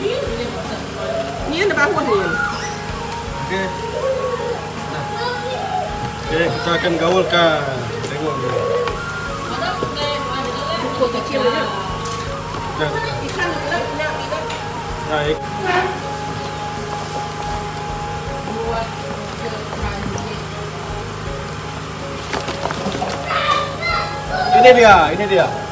Ni ada bawah ni. Okey. Nah. Okey, kita akan gaulkan. Tengok ni. Pukul kecil je. Dah, dah, dah. Ikan nak nak kita. Naik. Ini dia, ini dia.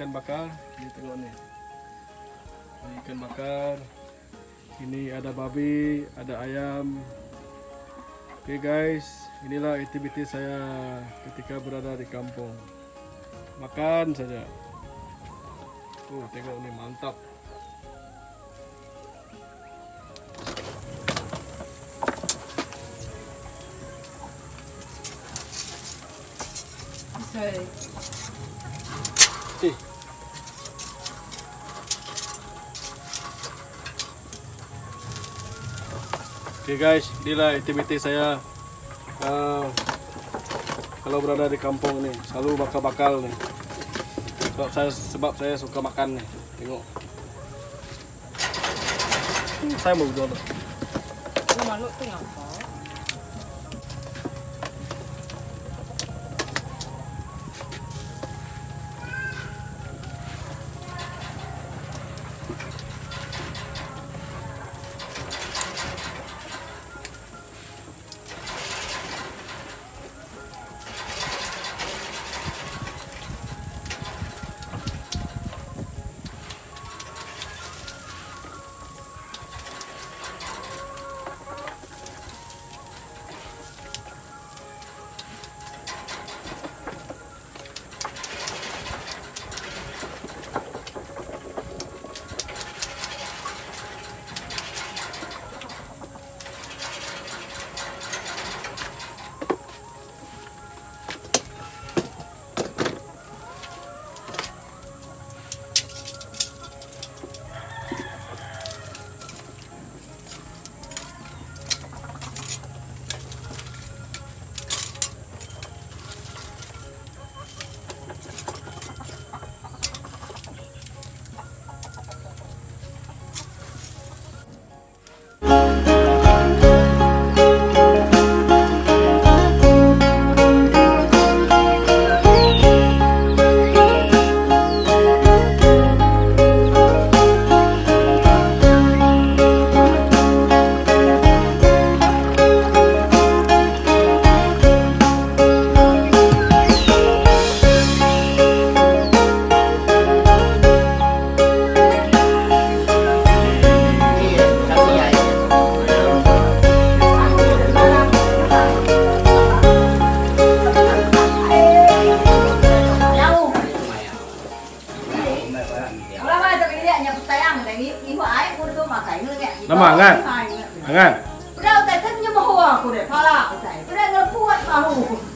Ikan bakar. Ini tengok ni. Ini ikan bakar. Ini ada babi, ada ayam. Oke guys, inilah aktiviti saya ketika berada di kampung. Makan saja. Tuh, tengok ni mantap. Eh. Oke guys, inilah aktiviti saya uh, kalau berada di kampung nih, selalu bakal-bakal nih. Sebab saya sebab saya suka makan nih. Tengok. Hmm, saya mau jual. Nama lu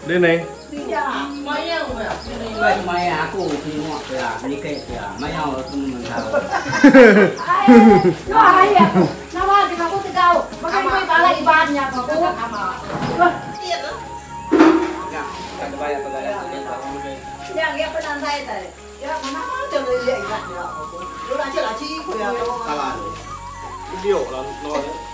Lên này. Tidak. Vậy mày à, cô thì ngọt đi kệ kìa, mấy nhau không mình sao. Ayo, no ayo. Nama di kamu tegau. Makanya kau pala ibadnya kamu. Kan bayar bayar tu dia tahu dia. Yang dia pernah saya tadi. Ya mana là lo đấy. Nama. Đó.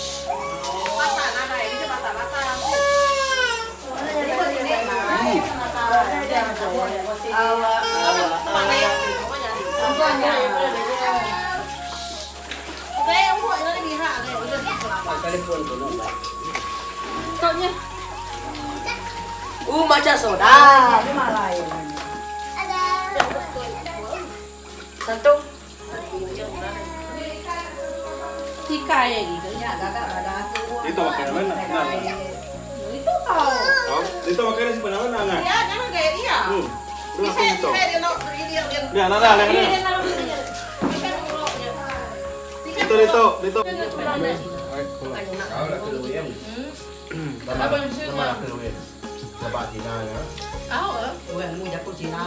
macam soda. Satu. Tiga ya gitu ya, kakak ada. Dito pakai mana? Itu kau. Dito makanya si panahon na. Iya, jangan kayak iya. Hmm. Bisa ya, bisa ya, no, dia Ya, nada, nada, nada. Dito, dito, itu itu itu keluyan. Bapak, bapak keluyan. Bapak Tina ya. Aku, gue mau jago Tina.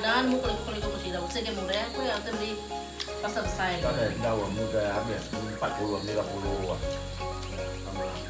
Dan mau kalau kalau kamu Tina, saya dia muda, aku yang tadi pasar saya. Kita dah muda, habis empat puluh, lima puluh. Alhamdulillah.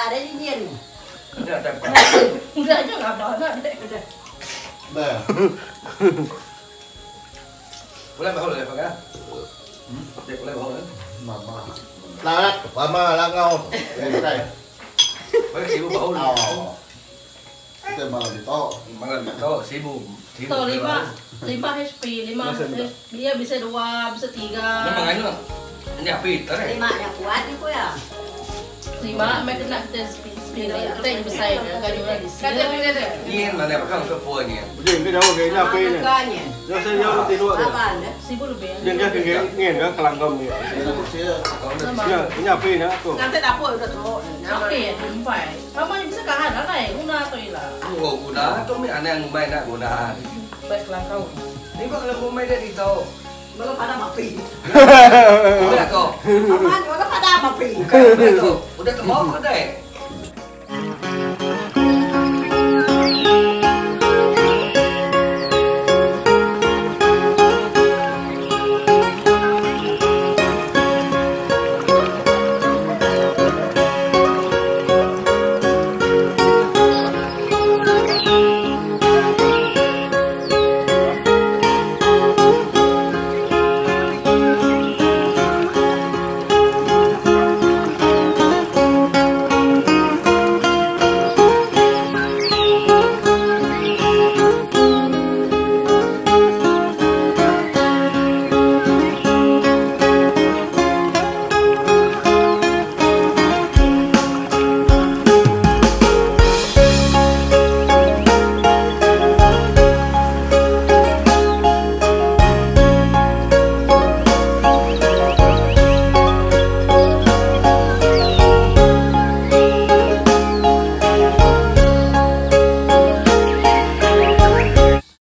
nggak pada ada di sini. Ada ada. Udah aja nggak apa-apa deh. Dah. Boleh bawa boleh pakai. Hmm, dia boleh bawa. Mama. Lalat, mama langaw. Eh, tay. Boleh sibu bawa. Oh. Itu malam itu. Malam itu sibu. Sibu. Tuh lima, lima HP, lima dia bisa dua, bisa tiga. Memang anu. Ini api tadi. Lima yang kuat itu ya. Lima, mereka nak kita speed speed ya. Kita yang besar ya, kan juga di sini. Ini mana pakai untuk puanya. Jadi cái đâu cái nhà phê này. Udah, udah,